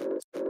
you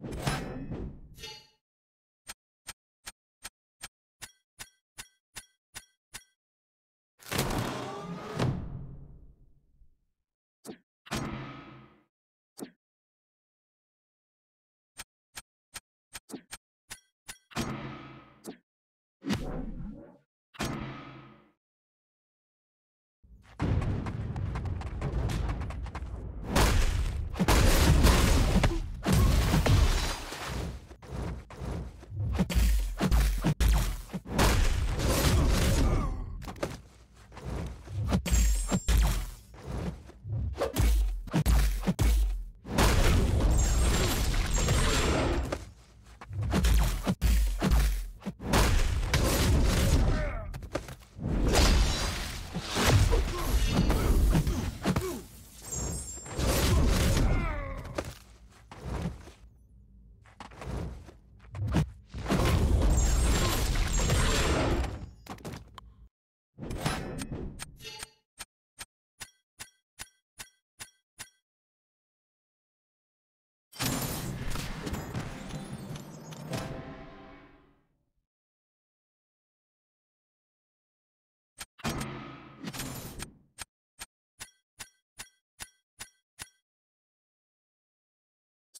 you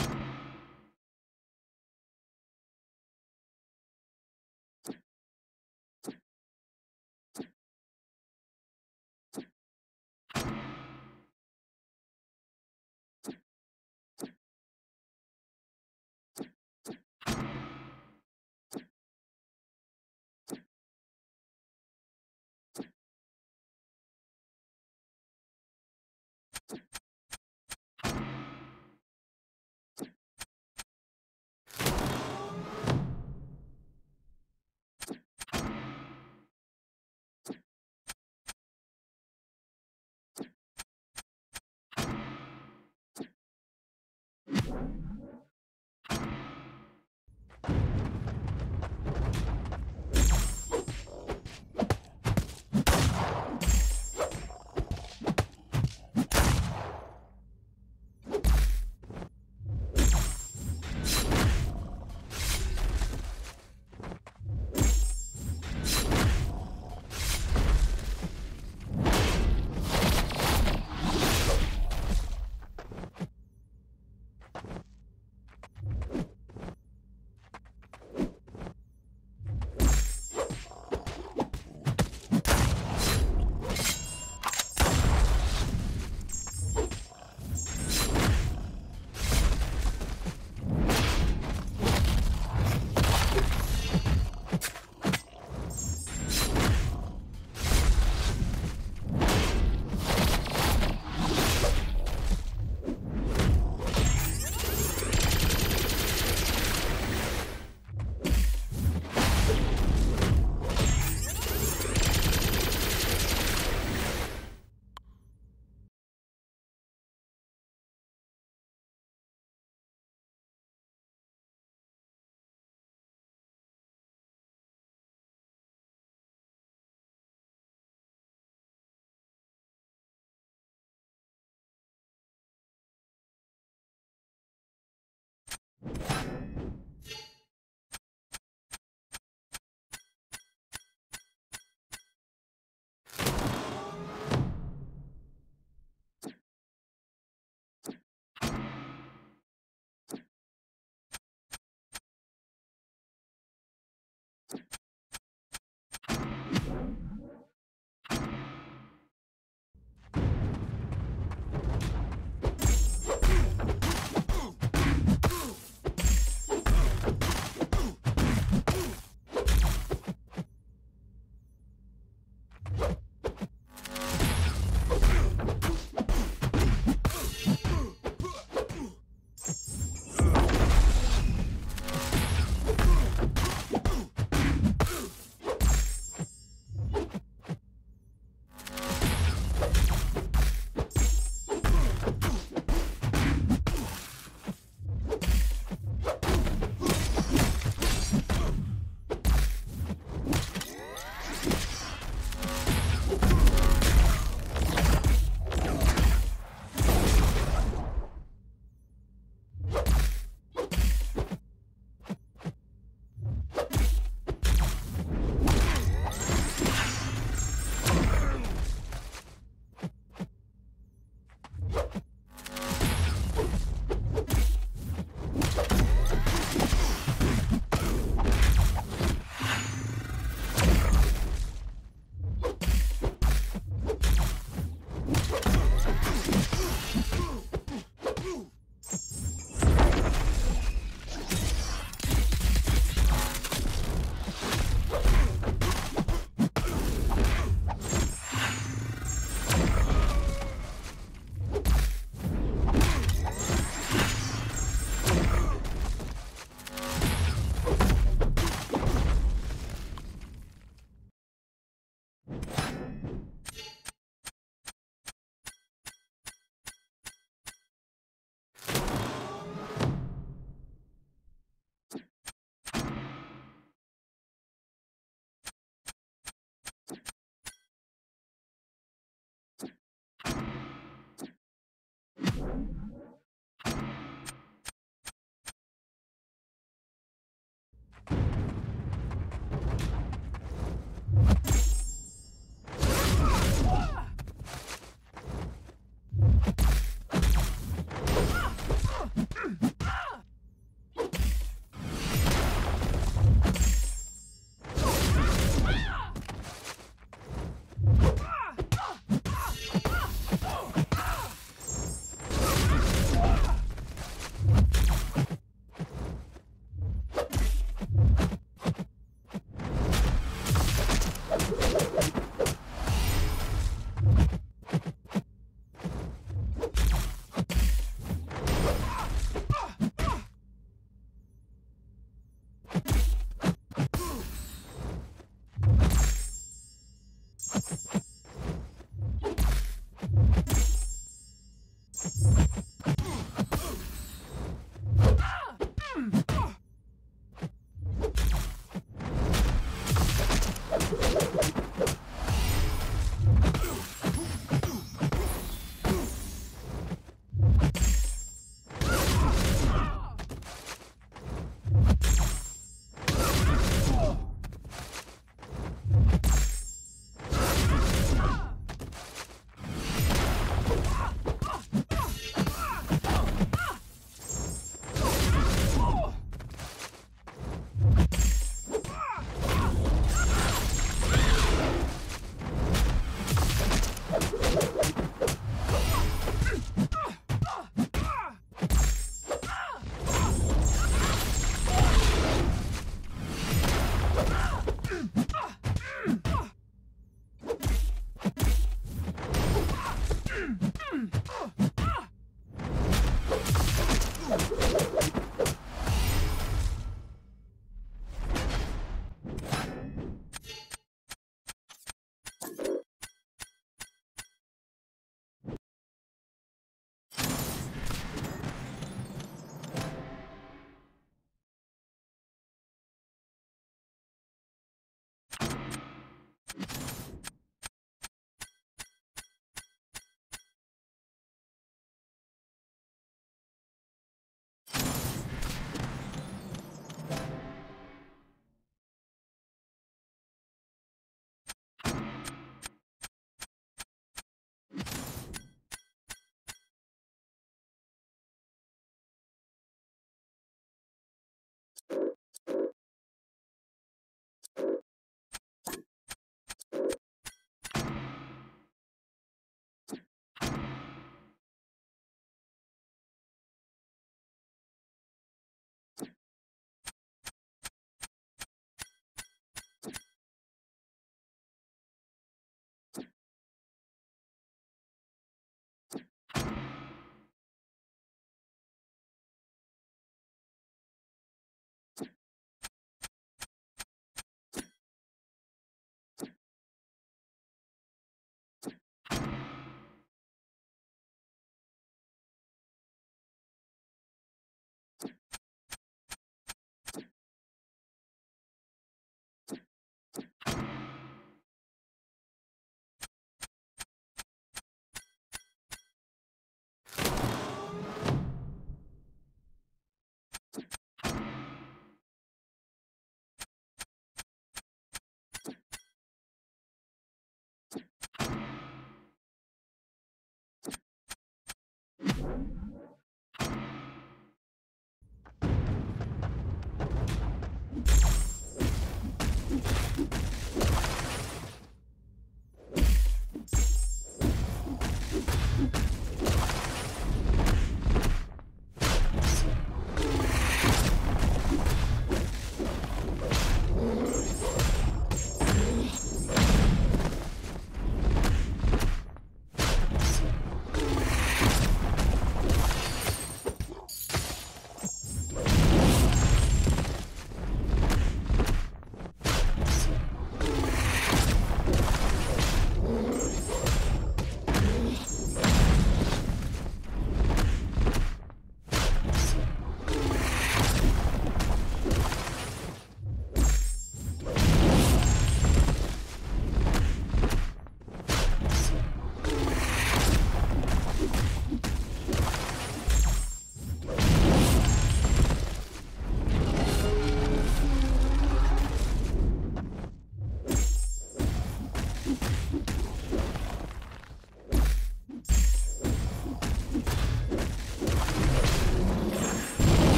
you